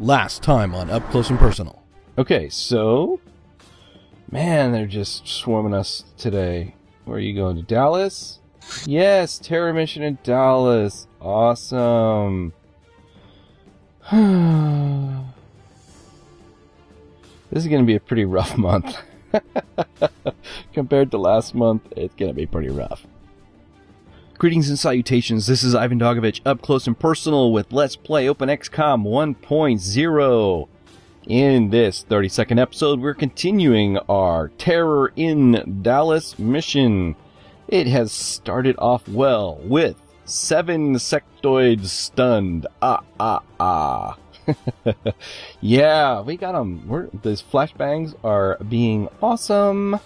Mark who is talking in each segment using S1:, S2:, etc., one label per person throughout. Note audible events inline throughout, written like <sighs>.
S1: Last time on Up Close and Personal.
S2: Okay, so man, they're just swarming us today. Where are you going to Dallas? Yes, terror mission in Dallas. Awesome. <sighs> this is going to be a pretty rough <laughs> month. <laughs> Compared to last month, it's going to be pretty rough.
S1: Greetings and salutations. This is Ivan Dogovich up close and personal with Let's Play Open XCOM 1.0. In this 30 second episode, we're continuing our Terror in Dallas mission. It has started off well with seven sectoids stunned. Ah, ah, ah. <laughs> yeah, we got them. We're, these flashbangs are being awesome.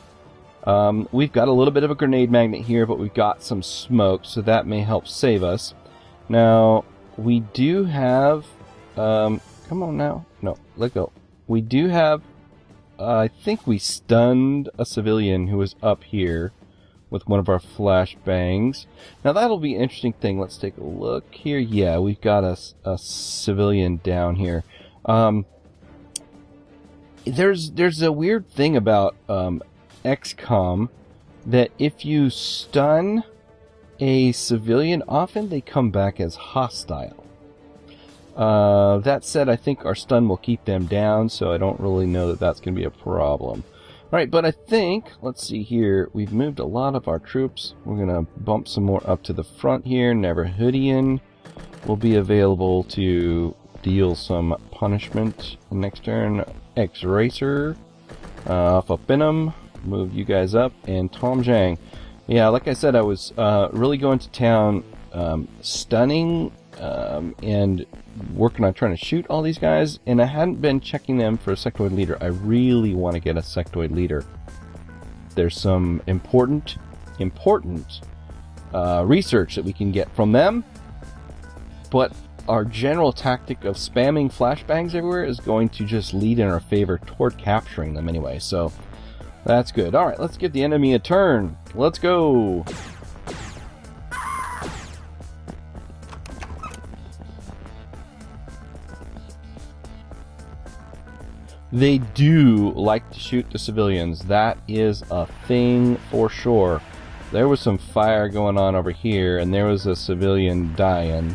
S1: Um, we've got a little bit of a grenade magnet here, but we've got some smoke, so that may help save us. Now, we do have... Um, come on now. No, let go. We do have... Uh, I think we stunned a civilian who was up here with one of our flashbangs. Now that'll be an interesting thing. Let's take a look here. Yeah, we've got a, a civilian down here. Um, there's there's a weird thing about um, XCOM that if you stun a civilian, often they come back as hostile. Uh, that said, I think our stun will keep them down, so I don't really know that that's going to be a problem. Alright, but I think, let's see here, we've moved a lot of our troops. We're going to bump some more up to the front here. Neverhoodian will be available to deal some punishment next turn. X-Racer, uh, off of Benham, move you guys up, and Tom Zhang. Yeah, like I said, I was uh, really going to town, um, stunning, um, and working on trying to shoot all these guys, and I hadn't been checking them for a sectoid leader. I really want to get a sectoid leader. There's some important, important uh, research that we can get from them, but our general tactic of spamming flashbangs everywhere is going to just lead in our favor toward capturing them anyway. So that's good. Alright, let's give the enemy a turn. Let's go! They do like to shoot the civilians. That is a thing for sure. There was some fire going on over here, and there was a civilian dying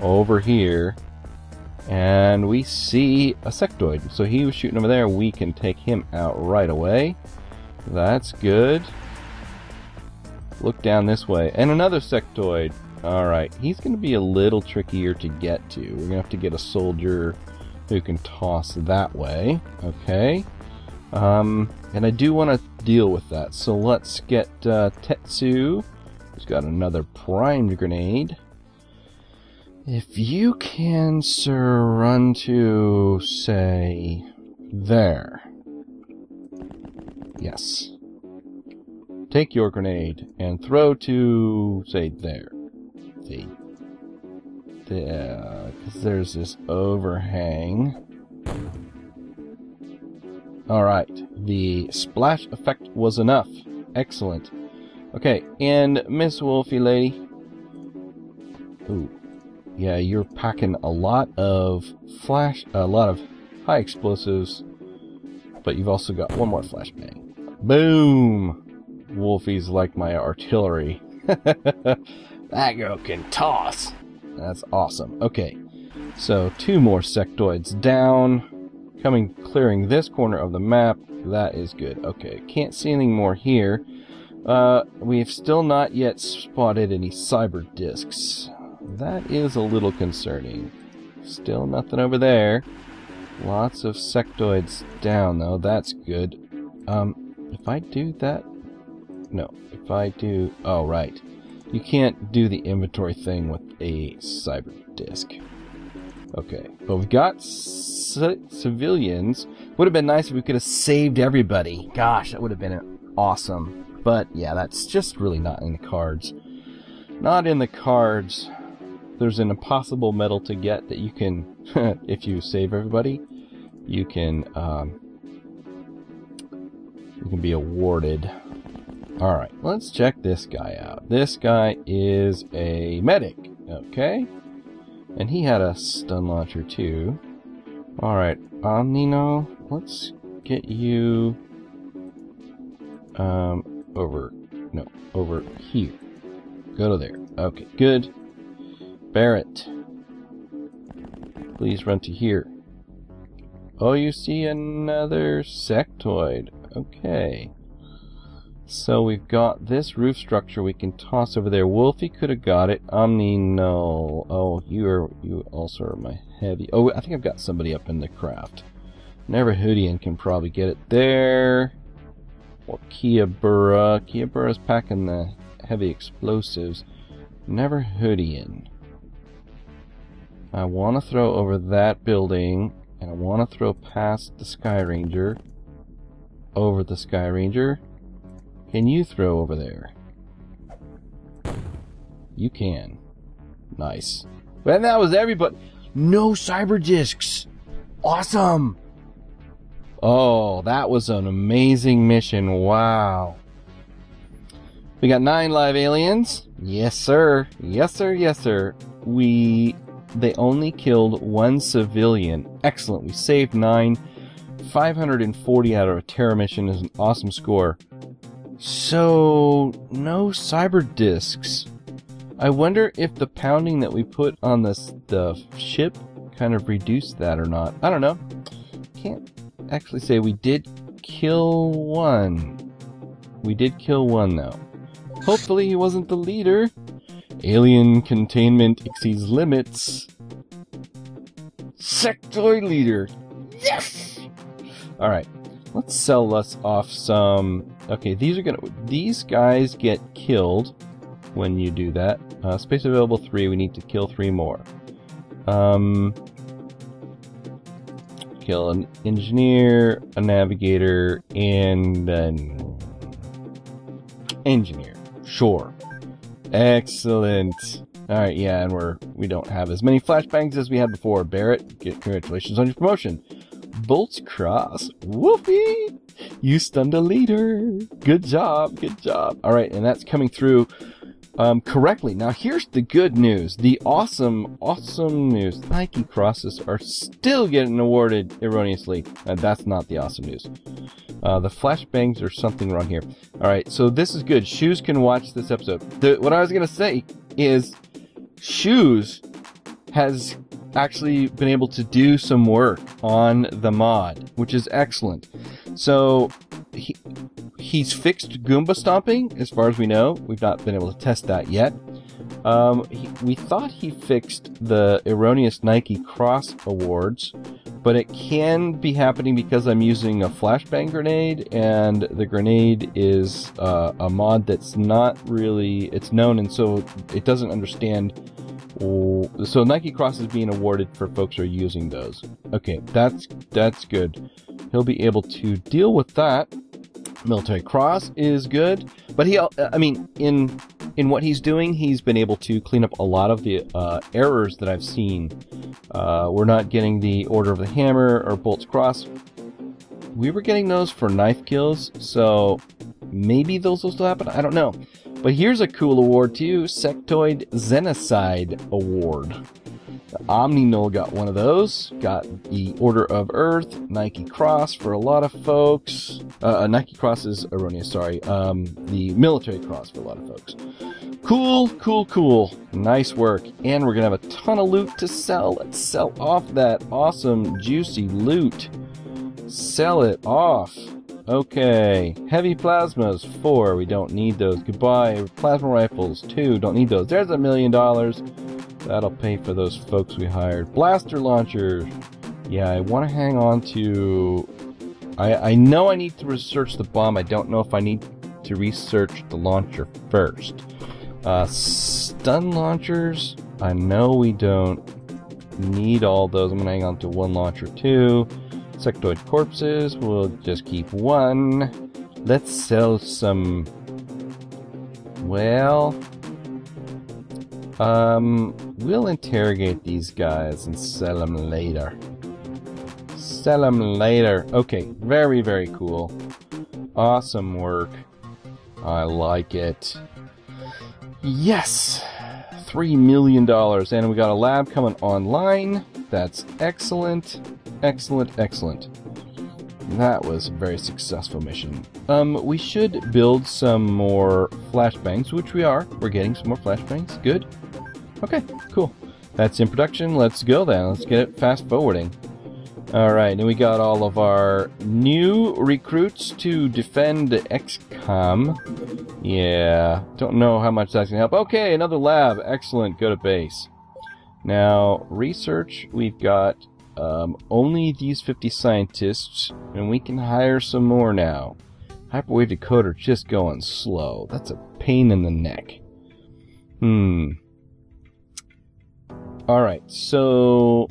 S1: over here. And we see a sectoid. So he was shooting over there. We can take him out right away. That's good. Look down this way. And another sectoid. Alright, he's going to be a little trickier to get to. We're going to have to get a soldier who can toss that way. Okay. Um, and I do want to deal with that. So let's get uh, Tetsu, who's got another primed grenade. If you can, sir, run to, say, there. Yes. Take your grenade and throw to, say, there. See? There, because uh, there's this overhang. Alright, the splash effect was enough. Excellent. Okay, and Miss Wolfie Lady. Ooh. Yeah, you're packing a lot of flash, a lot of high explosives, but you've also got one more flashbang. Boom! Wolfie's like my artillery. <laughs> that girl can toss. That's awesome. Okay, so two more sectoids down. Coming, clearing this corner of the map. That is good. Okay, can't see anything more here. Uh, we've still not yet spotted any cyber discs. That is a little concerning. Still nothing over there. Lots of sectoids down, though. That's good. Um, if I do that... No, if I do... Oh, right. You can't do the inventory thing with a cyber disk. Okay, but we've got civilians. Would have been nice if we could have saved everybody. Gosh, that would have been awesome. But yeah, that's just really not in the cards. Not in the cards. There's an impossible medal to get that you can, <laughs> if you save everybody, you can um, you can be awarded. Alright, let's check this guy out. This guy is a medic, okay? And he had a stun launcher too. Alright, Omnino, let's get you um over no, over here. Go to there. Okay, good. Barret. Please run to here. Oh, you see another sectoid. Okay. So we've got this roof structure we can toss over there. Wolfie could have got it. Omni, no. Oh, you are you also are my heavy. Oh, I think I've got somebody up in the craft. Neverhoodian can probably get it there. Or Kiabura. Kiabura's packing the heavy explosives. Neverhoodian. I want to throw over that building, and I want to throw past the Sky Ranger. Over the Sky Ranger. Can you throw over there? You can. Nice. And that was everybody. No cyber discs. Awesome. Oh, that was an amazing mission. Wow. We got nine live aliens. Yes, sir. Yes, sir. Yes, sir. We. They only killed one civilian. Excellent. We saved nine. 540 out of a terror mission is an awesome score. So, no cyber discs. I wonder if the pounding that we put on this the ship kind of reduced that or not. I don't know. Can't actually say we did kill one. We did kill one though. Hopefully he wasn't the leader. Alien containment exceeds limits. Sectoid leader. Yes! Alright. Let's sell us off some Okay, these are gonna these guys get killed when you do that. Uh, space available three. We need to kill three more. Um, kill an engineer, a navigator, and an engineer. Sure. Excellent. All right, yeah, and we're we don't have as many flashbangs as we had before. Barrett, get, congratulations on your promotion. Bolts cross. Whoopee! You stunned a leader. Good job. Good job. All right, and that's coming through um, correctly. Now, here's the good news. The awesome, awesome news. Nike crosses are still getting awarded erroneously. And that's not the awesome news. Uh, the flashbangs are something wrong here. All right, so this is good. Shoes can watch this episode. The, what I was going to say is Shoes has actually been able to do some work on the mod, which is excellent. So he, he's fixed Goomba stomping, as far as we know. We've not been able to test that yet. Um, he, we thought he fixed the erroneous Nike Cross awards, but it can be happening because I'm using a flashbang grenade, and the grenade is uh, a mod that's not really it's known, and so it doesn't understand so Nike Cross is being awarded for folks who are using those. Okay, that's that's good. He'll be able to deal with that. Military Cross is good, but he, I mean, in in what he's doing, he's been able to clean up a lot of the uh, errors that I've seen. Uh, we're not getting the Order of the Hammer or Bolts Cross. We were getting those for knife kills, so maybe those will still happen. I don't know. But here's a cool award too Sectoid Xenocide Award. Omni got one of those. Got the Order of Earth, Nike Cross for a lot of folks. Uh, uh, Nike Cross is erroneous, sorry. Um, the Military Cross for a lot of folks. Cool, cool, cool. Nice work. And we're going to have a ton of loot to sell. Let's sell off that awesome, juicy loot. Sell it off. Okay, heavy plasmas, four, we don't need those. Goodbye, plasma rifles, two, don't need those. There's a million dollars. That'll pay for those folks we hired. Blaster launchers. Yeah, I want to hang on to... I, I know I need to research the bomb. I don't know if I need to research the launcher first. Uh, stun launchers. I know we don't need all those. I'm going to hang on to one launcher too. Sectoid corpses, we'll just keep one. Let's sell some... Well... Um, we'll interrogate these guys and sell them later. Sell them later. Okay, very, very cool. Awesome work. I like it. Yes! $3 million. And we got a lab coming online. That's excellent. Excellent, excellent. That was a very successful mission. Um, we should build some more flashbangs, which we are. We're getting some more flashbangs. Good. Okay, cool. That's in production. Let's go then. Let's get it fast forwarding. Alright, and we got all of our new recruits to defend XCOM. Yeah, don't know how much that's going to help. Okay, another lab. Excellent. Go to base. Now, research, we've got um, only these 50 scientists, and we can hire some more now. Hyperwave decoder just going slow. That's a pain in the neck. Hmm. Alright, so...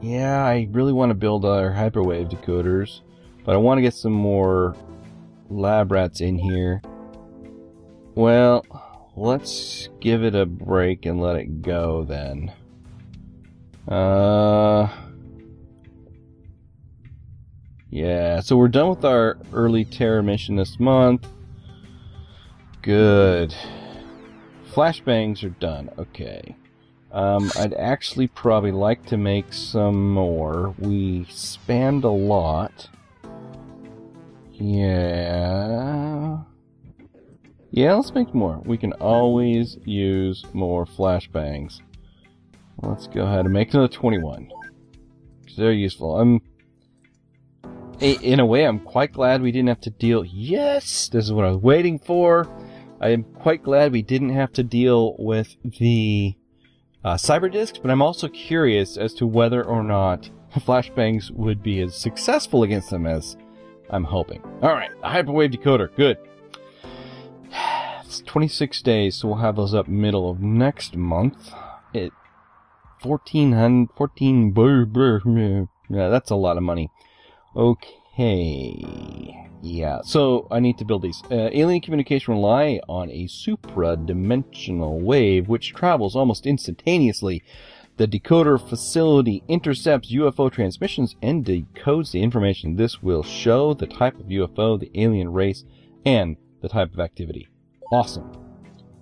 S1: Yeah, I really want to build our hyperwave decoders, but I want to get some more lab rats in here. Well, let's give it a break and let it go then. Uh, yeah, so we're done with our early terror mission this month. Good. Flashbangs are done. Okay. Um, I'd actually probably like to make some more. We spanned a lot. Yeah. Yeah, let's make more. We can always use more flashbangs. Let's go ahead and make another 21. They're useful. I'm... In a way, I'm quite glad we didn't have to deal... Yes! This is what I was waiting for. I am quite glad we didn't have to deal with the uh, cyber disks, but I'm also curious as to whether or not flashbangs would be as successful against them as I'm hoping. Alright, a hyperwave decoder. Good. <sighs> It's 26 days, so we'll have those up middle of next month. It 1400, 14, yeah, that's a lot of money. Okay. Yeah, so I need to build these. Uh, alien communication rely on a supra-dimensional wave which travels almost instantaneously. The decoder facility intercepts UFO transmissions and decodes the information. This will show the type of UFO, the alien race, and the type of activity. Awesome.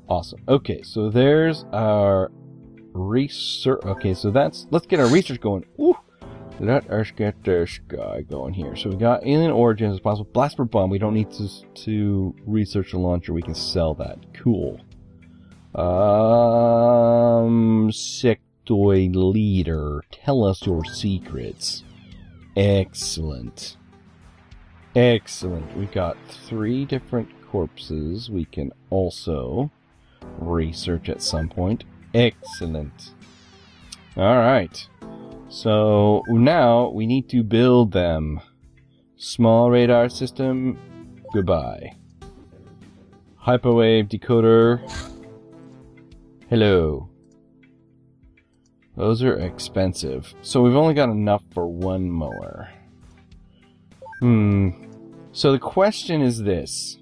S1: Awesome. Okay, so there's our research. Okay, so that's let's get our research going. Ooh, let us get this guy going here. So we got alien origins as possible. Blaster bomb. We don't need to to research the launcher. We can sell that. Cool. Um, sectoid leader. Tell us your secrets. Excellent. Excellent. We got three different corpses. We can also research at some point. Excellent. Alright. So now we need to build them. Small radar system, goodbye. Hyperwave decoder, hello. Those are expensive. So we've only got enough for one mower. Hmm. So the question is this.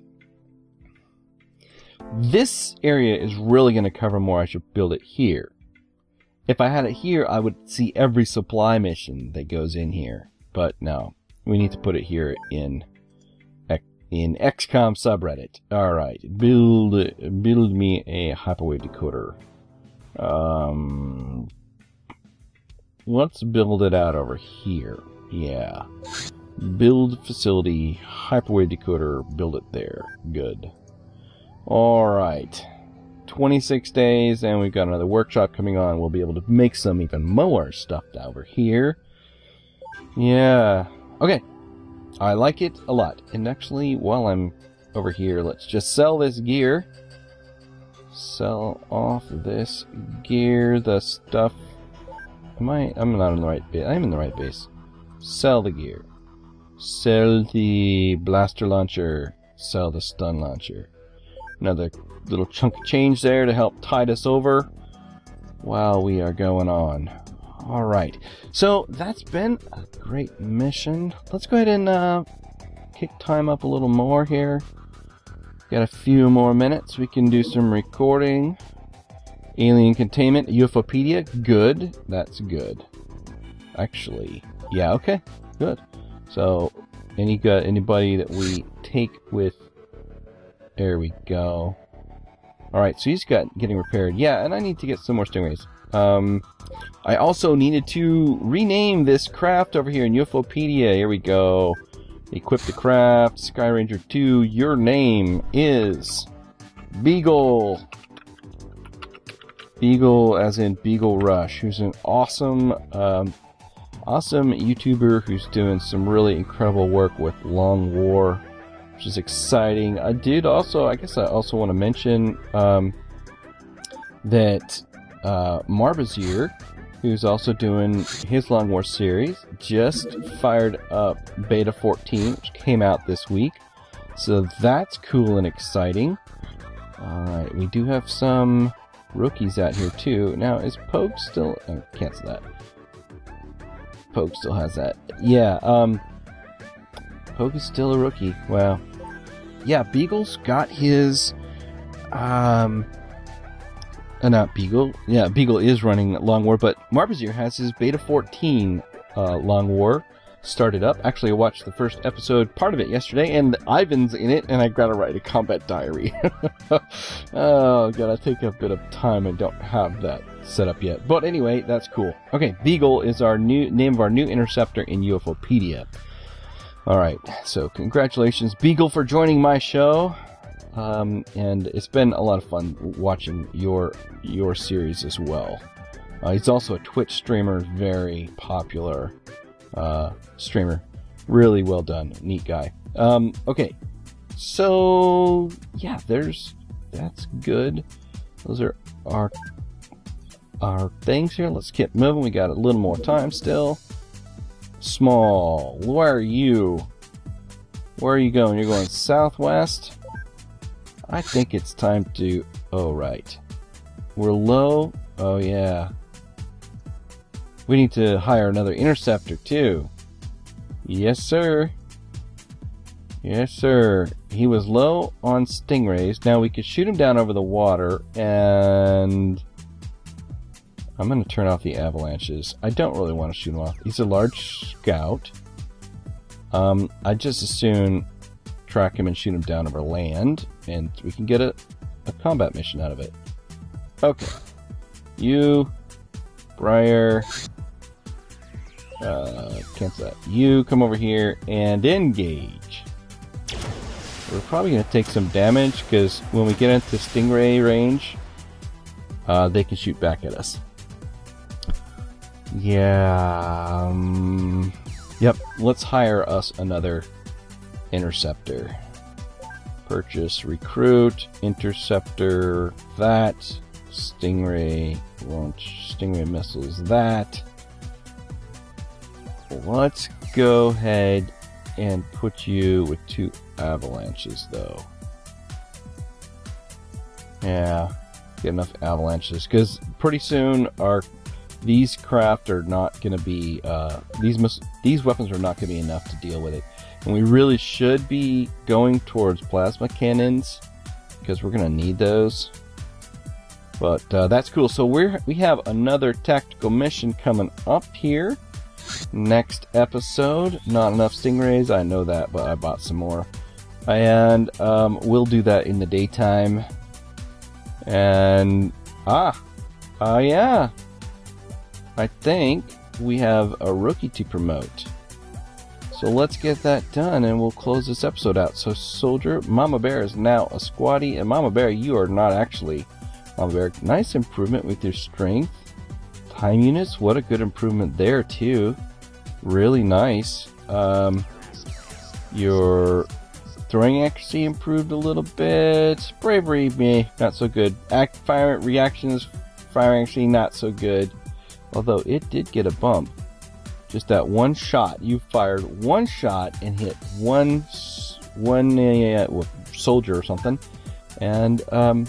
S1: This area is really going to cover more. I should build it here. If I had it here, I would see every supply mission that goes in here. But no, we need to put it here in in XCOM subreddit. All right, build build me a hyperwave decoder. Um, let's build it out over here. Yeah, build facility hyperwave decoder. Build it there. Good. All right. 26 days, and we've got another workshop coming on. We'll be able to make some even more stuff over here. Yeah. Okay. I like it a lot. And actually, while I'm over here, let's just sell this gear. Sell off this gear, the stuff. Am I? I'm not in the right base. I'm in the right base. Sell the gear. Sell the blaster launcher. Sell the stun launcher. Another little chunk of change there to help tide us over while we are going on. Alright, so that's been a great mission. Let's go ahead and uh, kick time up a little more here. Got a few more minutes. We can do some recording. Alien containment, UFOpedia, good. That's good. Actually, yeah, okay, good. So, any got anybody that we take with there we go. All right, so he's got getting repaired. Yeah, and I need to get some more stingrays. Um, I also needed to rename this craft over here in UFOpedia. Here we go. Equip the craft, Sky Ranger 2. Your name is Beagle. Beagle, as in Beaglerush, who's an awesome, um, awesome YouTuber who's doing some really incredible work with Long War, which is exciting. I did also, I guess I also want to mention um, that uh, Marbozir, who's also doing his Long War series, just fired up Beta 14, which came out this week. So that's cool and exciting. Alright, we do have some rookies out here too. Now, is Pogue still... Oh, cancel that. Pogue still has that. Yeah, um... Pogue is still a rookie. Wow. Yeah, Beagle's got his... Um... Uh, not Beagle. Yeah, Beagle is running Long War, but Marbozir has his Beta 14 uh, Long War started up. Actually, I watched the first episode, part of it yesterday, and Ivan's in it, and I gotta write a combat diary. <laughs> oh, gotta take a bit of time. I don't have that set up yet. But anyway, that's cool. Okay, Beagle is our new name of our new interceptor in UFOpedia. All right, so congratulations, Beagle, for joining my show. Um, and it's been a lot of fun watching your your series as well. Uh, he's also a Twitch streamer, very popular uh, streamer. Really well done, neat guy. Um, okay, so yeah, there's that's good. Those are our our things here. Let's keep moving. We got a little more time still. Small, where are you? Where are you going? You're going southwest. I think it's time to. Oh, right. We're low. Oh, yeah. We need to hire another interceptor, too. Yes, sir. Yes, sir. He was low on stingrays. Now we could shoot him down over the water, and. I'm going to turn off the avalanches. I don't really want to shoot him off. He's a large scout. Um, I'd just as soon track him and shoot him down over land, and we can get a, a combat mission out of it. Okay. You, Briar, uh, cancel that. You come over here and engage. We're probably going to take some damage because when we get into Stingray range, uh, they can shoot back at us. Yeah. Um, yep. Let's hire us another interceptor. Purchase, recruit, interceptor, that, stingray, launch stingray missiles, that. Let's go ahead and put you with two avalanches, though. Yeah, get enough avalanches because pretty soon our these craft are not going to be uh, these these weapons are not going to be enough to deal with it. And we really should be going towards plasma cannons because we're going to need those. But uh, that's cool. So we're we have another tactical mission coming up here next episode. Not enough stingrays, I know that, but I bought some more, and um, we'll do that in the daytime. And ah, ah uh, yeah, I think we have a rookie to promote. So let's get that done and we'll close this episode out. So, Soldier, Mama Bear is now a squaddie, and Mama Bear, you are not actually Mama Bear. Nice improvement with your strength. Time units, what a good improvement there, too. Really nice. Um, your throwing accuracy improved a little bit. Bravery, me, not so good. Act fire reactions, firing accuracy, not so good. Although it did get a bump. Just that one shot. You fired one shot and hit one one uh, soldier or something, and um,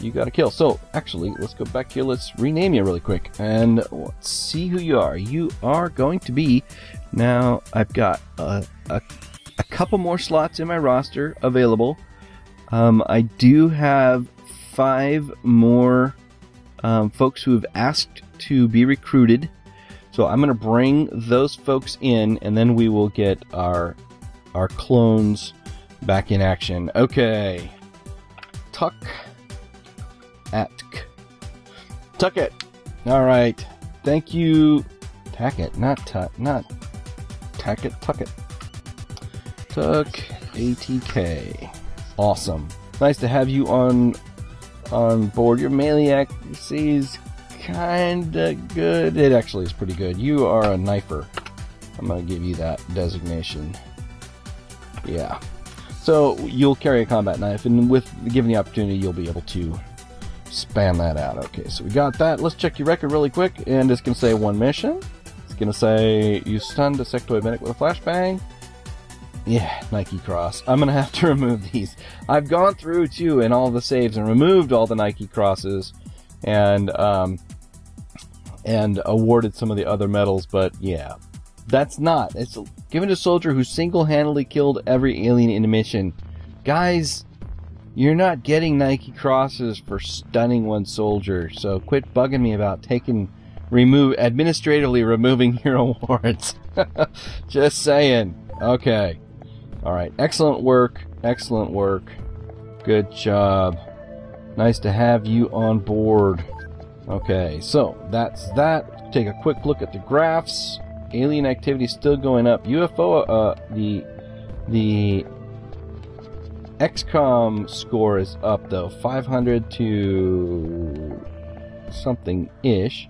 S1: you got a kill. So actually, let's go back here. Let's rename you really quick, and let's see who you are. You are going to be now. I've got a, a, a couple more slots in my roster available. Um, I do have five more um, folks who have asked to be recruited so I'm going to bring those folks in, and then we will get our our clones back in action. Okay, Tuck, at Tuck it. All right. Thank you. Tack it, not tuck, not tack it, tuck it. Tuck ATK. Awesome. Nice to have you on on board. Your melee accuracy is kinda good. It actually is pretty good. You are a knifer. I'm gonna give you that designation. Yeah. So you'll carry a combat knife, and with given the opportunity, you'll be able to spam that out. Okay, so we got that. Let's check your record really quick, and it's gonna say one mission. It's gonna say you stunned a sectoid medic with a flashbang. Yeah, Nike Cross. I'm gonna have to <laughs> remove these. I've gone through too in all the saves and removed all the Nike Crosses, and um, and awarded some of the other medals. But yeah, that's not. It's given to a soldier who single-handedly killed every alien in a mission. Guys, you're not getting Nike crosses for stunning one soldier. So quit bugging me about taking remove administratively removing <laughs> your awards. <laughs> Just saying. Okay. All right. Excellent work. Excellent work. Good job. Nice to have you on board. Okay, so that's that. Take a quick look at the graphs. Alien activity still going up. UFO, uh, the the XCOM score is up though, 500 to something ish.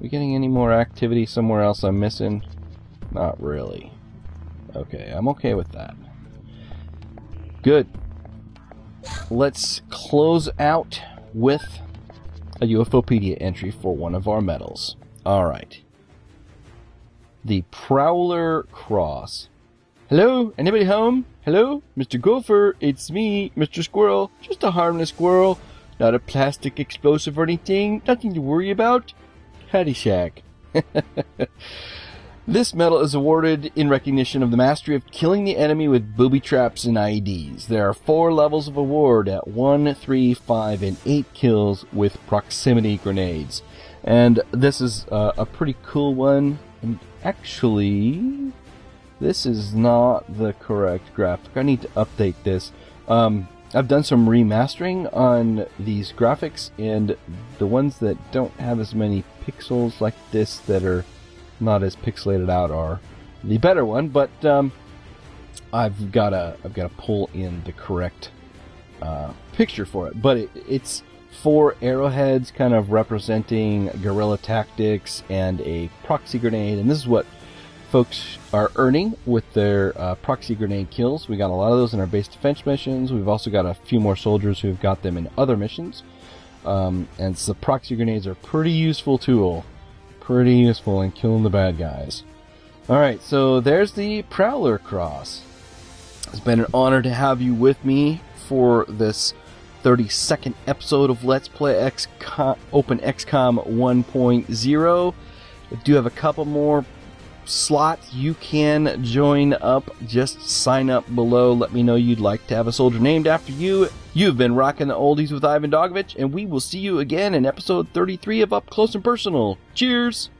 S1: We getting any more activity somewhere else I'm missing? Not really. Okay, I'm okay with that. Good. Let's close out with a UFOpedia entry for one of our medals. Alright. The Prowler Cross. Hello? Anybody home? Hello? Mr. Gopher, it's me, Mr. Squirrel. Just a harmless squirrel. Not a plastic explosive or anything. Nothing to worry about. Caddyshack. <laughs> This medal is awarded in recognition of the mastery of killing the enemy with booby traps and IEDs. There are four levels of award at 1, 3, 5, and 8 kills with proximity grenades. And this is uh, a pretty cool one. And actually, this is not the correct graphic. I need to update this. Um, I've done some remastering on these graphics, and the ones that don't have as many pixels like this that are not as pixelated out are the better one, but um, I've got to I've got to pull in the correct uh, picture for it. But it, it's four arrowheads, kind of representing guerrilla tactics and a proxy grenade, and this is what folks are earning with their uh, proxy grenade kills. We got a lot of those in our base defense missions. We've also got a few more soldiers who've got them in other missions. Um, and so proxy grenades are a pretty useful tool pretty useful in killing the bad guys. Alright, so there's the Prowler Cross. It's been an honor to have you with me for this 32nd episode of Let's Play XCOM, Open XCOM 1.0. I do have a couple more slots you can join up. Just sign up below. Let me know you'd like to have a soldier named after you. You've been rocking the oldies with Ivan Dogovich, and we will see you again in episode 33 of Up Close and Personal. Cheers!